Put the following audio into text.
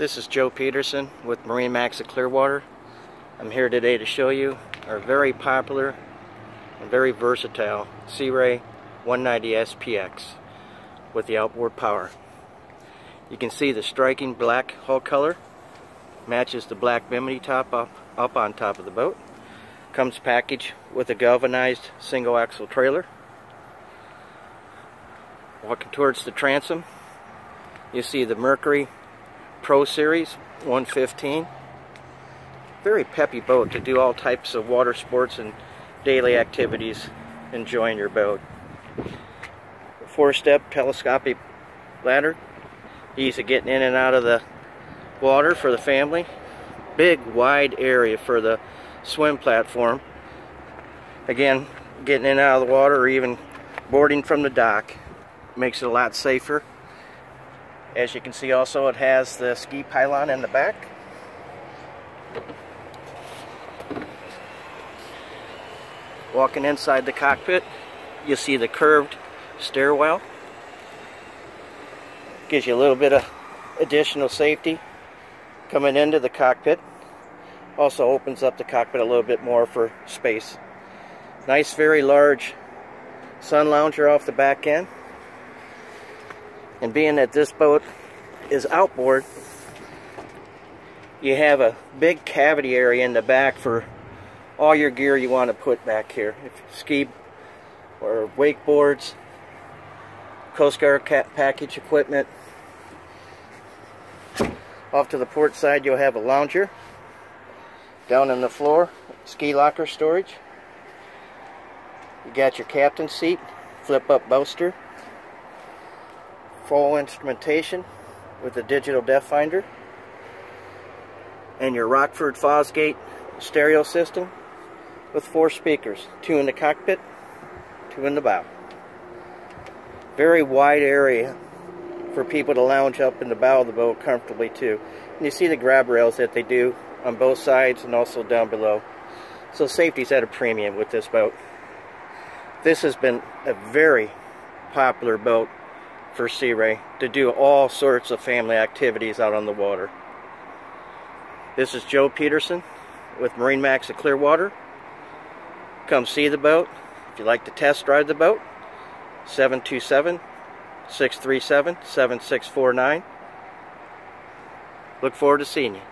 This is Joe Peterson with MarineMax at Clearwater. I'm here today to show you our very popular and very versatile Sea Ray 190 SPX with the outboard power. You can see the striking black hull color matches the black bimini top up, up on top of the boat. Comes packaged with a galvanized single axle trailer. Walking towards the transom, you see the Mercury Pro Series 115. Very peppy boat to do all types of water sports and daily activities enjoying your boat. Four-step telescopic ladder. Easy getting in and out of the water for the family. Big wide area for the swim platform. Again, getting in and out of the water or even boarding from the dock makes it a lot safer. As you can see also it has the ski pylon in the back. Walking inside the cockpit, you see the curved stairwell. Gives you a little bit of additional safety coming into the cockpit. Also opens up the cockpit a little bit more for space. Nice, very large sun lounger off the back end. And being that this boat is outboard, you have a big cavity area in the back for all your gear you want to put back here. If ski or wakeboards, Coast Guard package equipment. Off to the port side you'll have a lounger. Down on the floor, ski locker storage. You got your captain seat, flip up bolster full instrumentation with a digital depth finder and your Rockford Fosgate stereo system with four speakers, two in the cockpit, two in the bow. Very wide area for people to lounge up in the bow of the boat comfortably too. And you see the grab rails that they do on both sides and also down below. So safety's at a premium with this boat. This has been a very popular boat for Sea Ray to do all sorts of family activities out on the water. This is Joe Peterson with MarineMax at Clearwater. Come see the boat. If you'd like to test drive the boat, 727-637-7649. Look forward to seeing you.